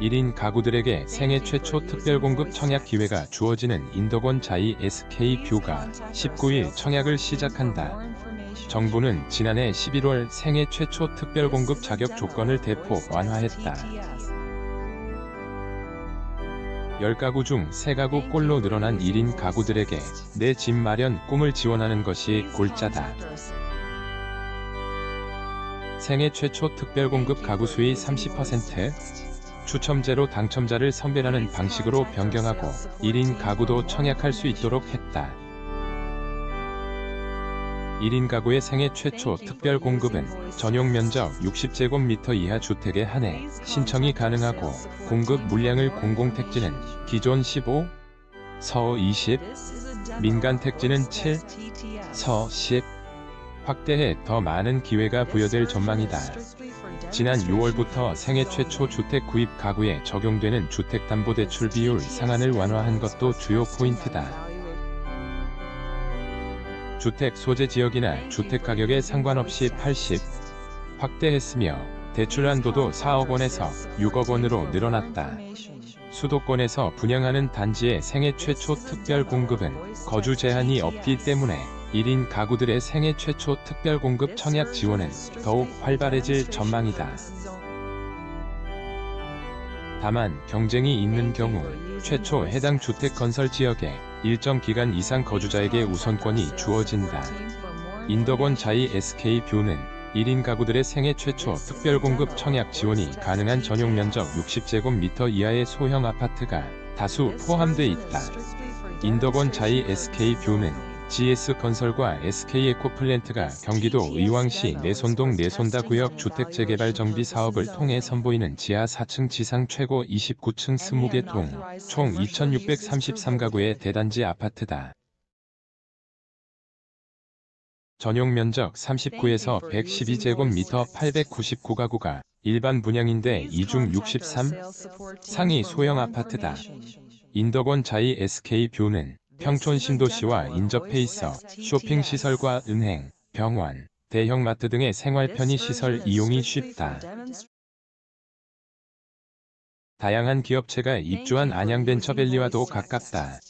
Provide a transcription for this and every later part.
1인 가구들에게 생애 최초 특별 공급 청약 기회가 주어지는 인덕원 자이 SK 뷰가 19일 청약을 시작한다. 정부는 지난해 11월 생애 최초 특별 공급 자격 조건을 대폭 완화했다. 10가구 중 3가구 꼴로 늘어난 1인 가구들에게 내 집 마련 꿈을 지원하는 것이 골자다. 생애 최초 특별 공급 가구 수의 30%, 추첨제로 당첨자를 선별하는 방식으로 변경하고 1인 가구도 청약할 수 있도록 했다. 1인 가구의 생애 최초 특별 공급은 전용 면적 60제곱미터 이하 주택에 한해. 신청이 가능하고 공급 물량을 공공택지는 기존 15, 서 20, 민간 택지는 7, 서 10, 확대해 더 많은 기회가 부여될 전망이다. 지난 6월부터 생애 최초 주택 구입 가구에 적용되는 주택담보대출 비율 상한을 완화한 것도 주요 포인트다. 주택 소재 지역이나 주택 가격에 상관없이 80 확대했으며 대출 한도도 4억 원에서 6억 원으로 늘어났다. 수도권에서 분양하는 단지의 생애 최초 특별 공급은 거주 제한이 없기 때문에 1인 가구들의 생애 최초 특별 공급 청약 지원은 더욱 활발해질 전망이다. 다만 경쟁이 있는 경우 최초 해당 주택 건설 지역에 일정 기간 이상 거주자에게 우선권이 주어진다. 인덕원 자이 SK 뷰는 1인 가구들의 생애 최초 특별 공급 청약 지원이 가능한 전용 면적 60제곱미터 이하의 소형 아파트가 다수 포함돼 있다. 인덕원 자이 SK 뷰는 GS건설과 SK에코플랜트가 경기도 의왕시 내손동 내손다 구역 주택 재개발 정비 사업을 통해 선보이는 지하 4층 지상 최고 29층 20개 동, 총 2633가구의 대단지 아파트다. 전용 면적 39에서 112제곱미터 899가구가 일반 분양인데 이중 63, 상위 소형 아파트다. 인덕원 자이 SK 뷰는 평촌 신도시와 인접해 있어 쇼핑시설과 은행, 병원, 대형마트 등의 생활 편의 시설 이용이 쉽다. 다양한 기업체가 입주한 안양벤처밸리와도 가깝다.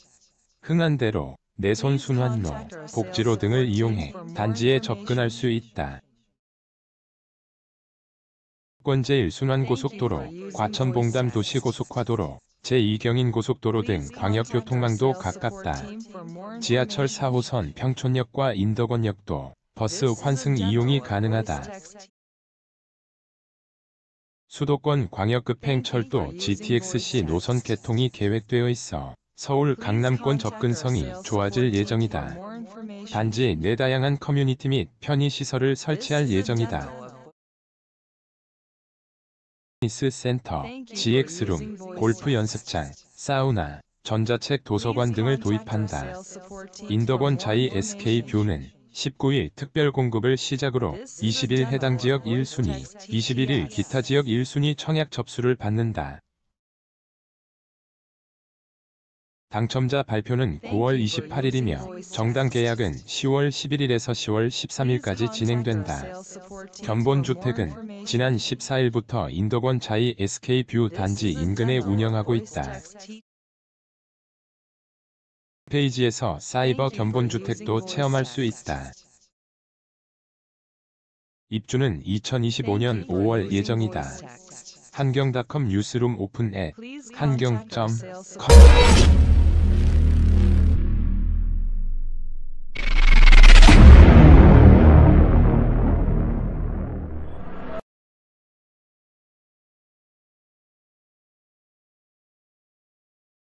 흥한대로, 내손 순환로, 복지로 등을 이용해 단지에 접근할 수 있다. 권제1순환고속도로, 과천봉담 도시고속화도로, 제2경인 고속도로 등 광역교통망도 가깝다. 지하철 4호선 평촌역과 인덕원역도 버스 환승 이용이 가능하다. 수도권 광역급행철도 GTX-C 노선 개통이 계획되어 있어 서울 강남권 접근성이 좋아질 예정이다. 단지 내 다양한 커뮤니티 및 편의시설을 설치할 예정이다. 피트니스 센터, GX룸, 골프 연습장, 사우나, 전자책 도서관 등을 도입한다. 인덕원 자이 SK 뷰는 19일 특별 공급을 시작으로 20일 해당 지역 1순위, 21일 기타 지역 1순위 청약 접수를 받는다. 당첨자 발표는 9월 28일이며 정당 계약은 10월 11일에서 10월 13일까지 진행된다. 견본주택은 지난 14일부터 인덕원 자이 SK VIEW 단지 인근에 운영하고 있다. 페이지에서 사이버 견본주택도 체험할 수 있다. 입주는 2025년 5월 예정이다. 한경닷컴 뉴스룸 오픈 앱 한경.com